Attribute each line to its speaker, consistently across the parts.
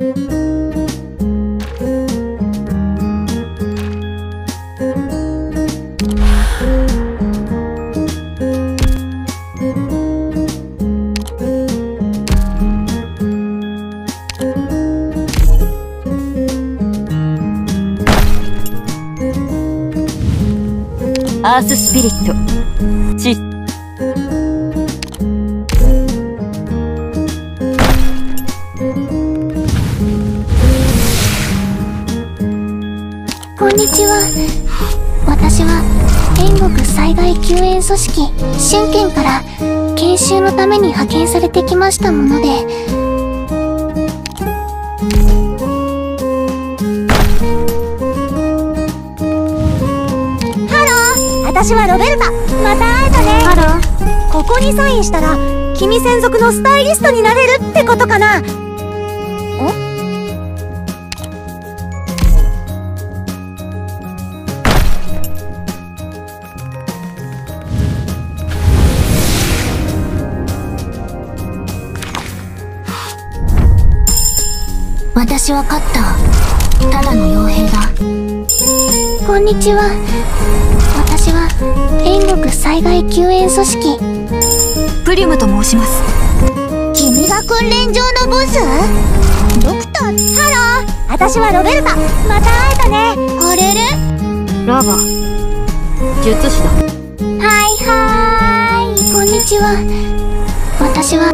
Speaker 1: アーススピリット
Speaker 2: んにちは。私は天国災害救援組織春剣から研修のために派遣されてきましたもので
Speaker 3: 私はロベルタ。また会えたね。ハロここにサインしたら君専属のスタイリストになれるってことかな
Speaker 2: 私は勝った。ただの傭兵だ。こんにちは。私は天国災害救援組織。
Speaker 1: プリムと申します。
Speaker 3: 君が訓練場のボス？ドクターハロー？私はロベルタ。また会えたね。あれれ
Speaker 1: ラバ術師だ。
Speaker 2: はいはーい。こんにちは。私は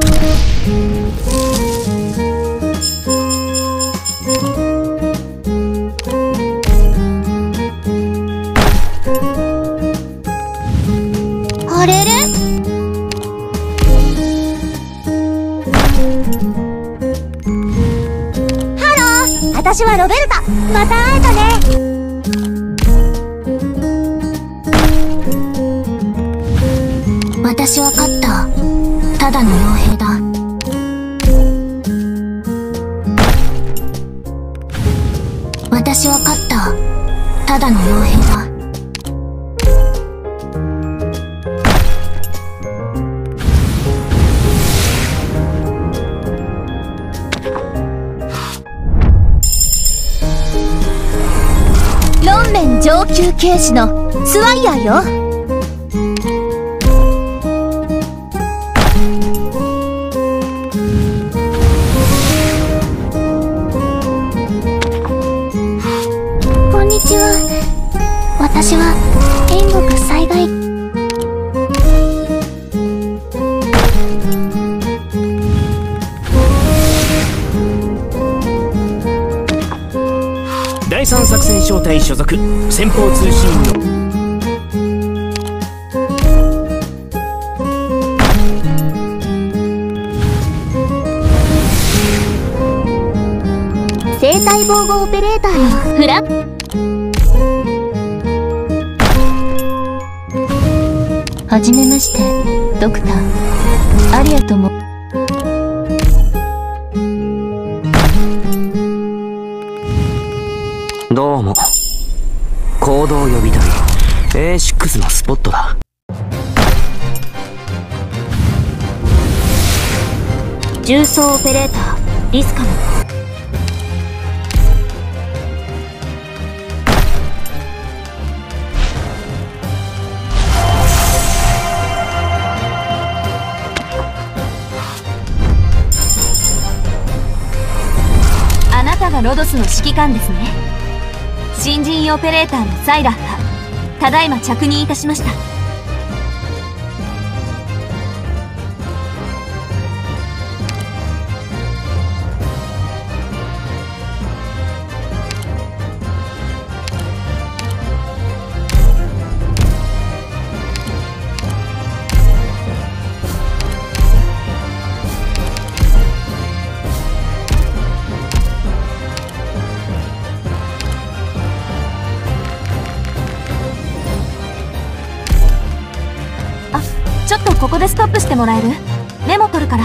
Speaker 3: 私はロベルタ。また会えたね。
Speaker 2: 私は勝った。ただの傭兵だ。私は勝った。ただの傭兵だ。
Speaker 3: 面上級警視のスワイヤーよ。
Speaker 4: 第三作戦小隊所属。先方通信員の。
Speaker 2: 生体防護オペレーターのフラはじめましてドクター。アリアとも
Speaker 4: どうも。行動予備隊 A6 のスポットだ。
Speaker 1: 重装オペレーターリスカムあなたがロドスの指揮官ですね。新人オペレーターのサイラーがただいま着任いたしました。あちょっとここでストップしてもらえる？メモ取るから。